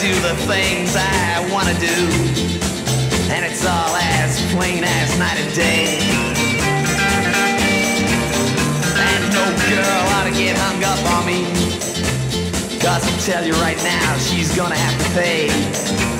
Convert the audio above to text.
do the things I wanna do. And it's all as plain as night and day. And no girl ought to get hung up on me. Cause I'll tell you right now, she's gonna have to pay.